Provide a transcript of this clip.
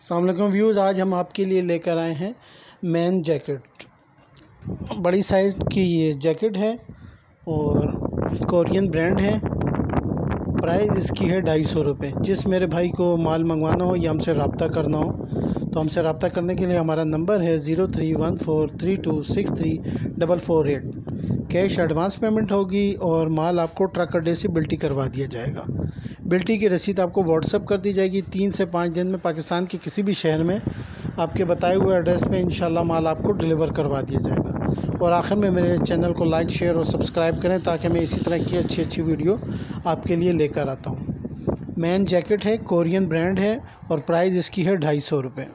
अल्लाम views आज हम आपके लिए लेकर आए हैं मैन जैकेट बड़ी साइज़ की ये जैकेट है और कोरियन ब्रांड है। प्राइस इसकी है ढाई सौ रुपये जिस मेरे भाई को माल मंगवाना हो या हमसे रबता करना हो तो हमसे रबता करने के लिए हमारा नंबर है zero three one four three two six three double four eight. Cash advance payment होगी और माल आपको ट्रक अड्डे से बिल्टी करवा दिया जाएगा। बिल्टी की रसीद आपको व्हाट्सअप कर दी जाएगी। तीन से पाँच दिन में पाकिस्तान के किसी भी शहर में आपके बताए हुए एड्रेस पे इंशाल्लाह माल आपको डिलीवर करवा दिया जाएगा। और आखिर में मेरे चैनल को लाइक, शेयर और सब्सक्राइब करें ताकि मैं इसी तरह की अच्छी अच्छी वीडियो आपके लिए लेकर आता हूँ। मैन जैकेट है, कोरियन ब्रांड है और प्राइस इसकी है ढाई सौ रुपये